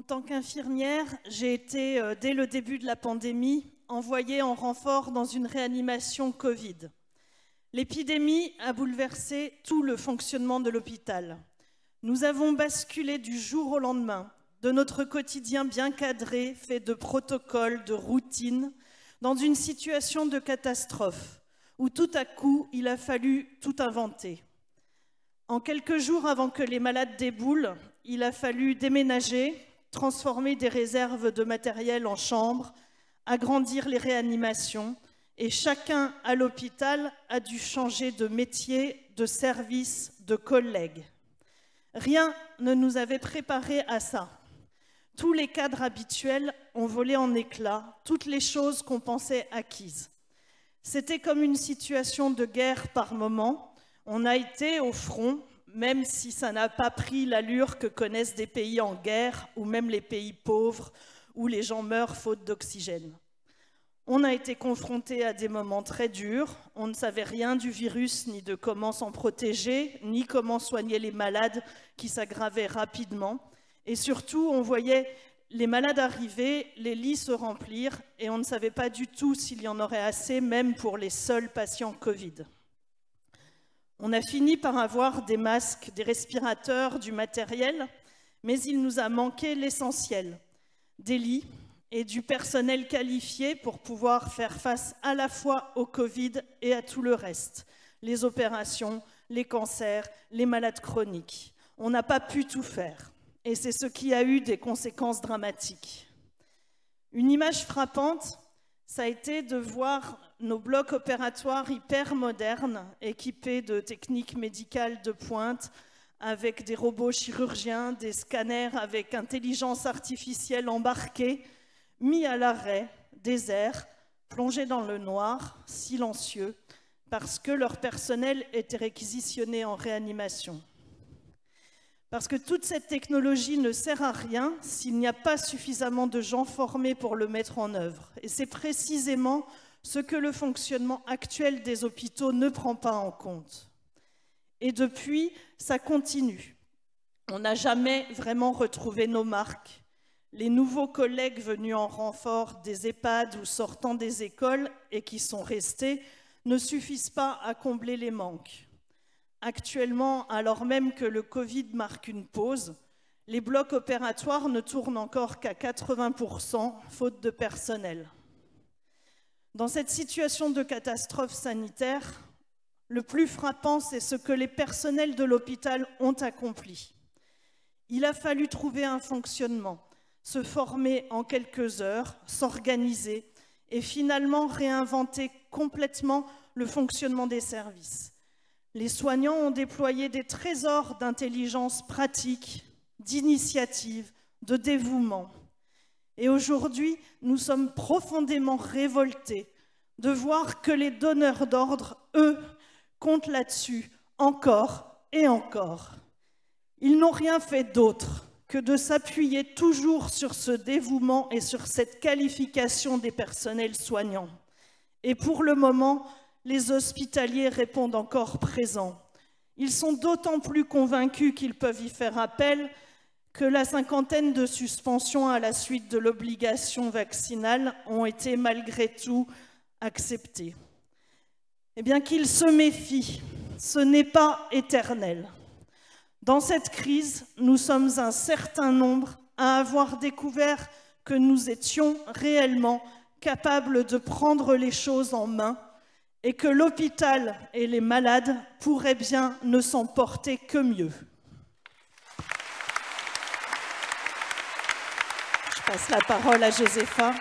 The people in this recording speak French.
En tant qu'infirmière, j'ai été, euh, dès le début de la pandémie, envoyée en renfort dans une réanimation Covid. L'épidémie a bouleversé tout le fonctionnement de l'hôpital. Nous avons basculé du jour au lendemain de notre quotidien bien cadré, fait de protocoles, de routines, dans une situation de catastrophe, où tout à coup, il a fallu tout inventer. En quelques jours avant que les malades déboulent, il a fallu déménager, transformer des réserves de matériel en chambres, agrandir les réanimations, et chacun à l'hôpital a dû changer de métier, de service, de collègue. Rien ne nous avait préparé à ça. Tous les cadres habituels ont volé en éclats, toutes les choses qu'on pensait acquises. C'était comme une situation de guerre par moment. On a été au front, même si ça n'a pas pris l'allure que connaissent des pays en guerre ou même les pays pauvres où les gens meurent faute d'oxygène. On a été confronté à des moments très durs, on ne savait rien du virus, ni de comment s'en protéger, ni comment soigner les malades qui s'aggravaient rapidement. Et surtout, on voyait les malades arriver, les lits se remplir, et on ne savait pas du tout s'il y en aurait assez, même pour les seuls patients Covid. On a fini par avoir des masques, des respirateurs, du matériel, mais il nous a manqué l'essentiel, des lits et du personnel qualifié pour pouvoir faire face à la fois au Covid et à tout le reste, les opérations, les cancers, les malades chroniques. On n'a pas pu tout faire, et c'est ce qui a eu des conséquences dramatiques. Une image frappante, ça a été de voir nos blocs opératoires hyper modernes, équipés de techniques médicales de pointe, avec des robots chirurgiens, des scanners avec intelligence artificielle embarquée, mis à l'arrêt, déserts, plongés dans le noir, silencieux, parce que leur personnel était réquisitionné en réanimation. Parce que toute cette technologie ne sert à rien s'il n'y a pas suffisamment de gens formés pour le mettre en œuvre. Et c'est précisément ce que le fonctionnement actuel des hôpitaux ne prend pas en compte. Et depuis, ça continue. On n'a jamais vraiment retrouvé nos marques. Les nouveaux collègues venus en renfort des EHPAD ou sortant des écoles et qui sont restés ne suffisent pas à combler les manques. Actuellement, alors même que le Covid marque une pause, les blocs opératoires ne tournent encore qu'à 80%, faute de personnel. Dans cette situation de catastrophe sanitaire, le plus frappant, c'est ce que les personnels de l'hôpital ont accompli. Il a fallu trouver un fonctionnement, se former en quelques heures, s'organiser et finalement réinventer complètement le fonctionnement des services. Les soignants ont déployé des trésors d'intelligence pratique, d'initiative, de dévouement. Et aujourd'hui, nous sommes profondément révoltés de voir que les donneurs d'ordre, eux, comptent là-dessus encore et encore. Ils n'ont rien fait d'autre que de s'appuyer toujours sur ce dévouement et sur cette qualification des personnels soignants. Et pour le moment, les hospitaliers répondent encore présents. Ils sont d'autant plus convaincus qu'ils peuvent y faire appel que la cinquantaine de suspensions à la suite de l'obligation vaccinale ont été malgré tout acceptées. Eh bien qu'ils se méfient, ce n'est pas éternel. Dans cette crise, nous sommes un certain nombre à avoir découvert que nous étions réellement capables de prendre les choses en main et que l'hôpital et les malades pourraient bien ne s'en porter que mieux. Passe la parole à Josépha.